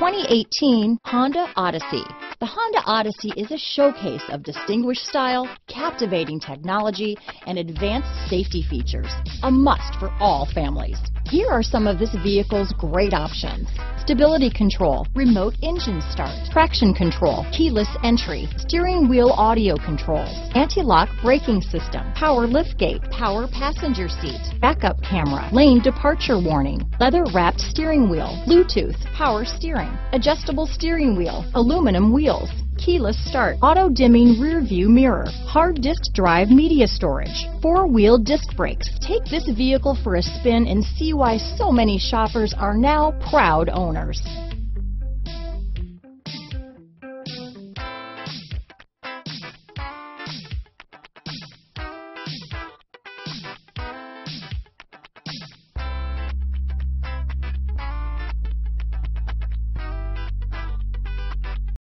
2018 Honda Odyssey. The Honda Odyssey is a showcase of distinguished style, captivating technology, and advanced safety features. A must for all families. Here are some of this vehicle's great options. Stability control, remote engine start, traction control, keyless entry, steering wheel audio controls, anti-lock braking system, power liftgate, power passenger seat, backup camera, lane departure warning, leather wrapped steering wheel, Bluetooth, power steering, adjustable steering wheel, aluminum wheels, keyless start, auto dimming rear view mirror, hard disk drive media storage, four wheel disc brakes. Take this vehicle for a spin and see why so many shoppers are now proud owners.